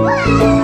Whoa!